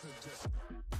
suggest.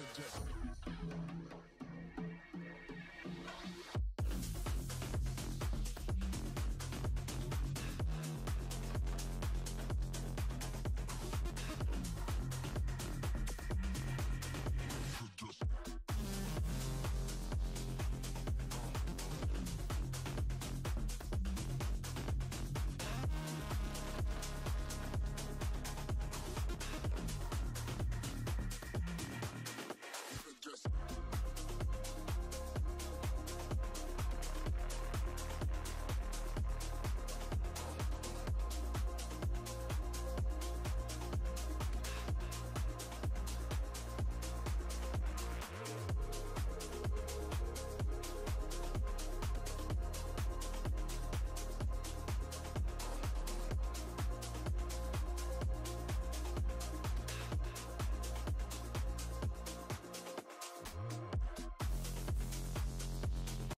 project.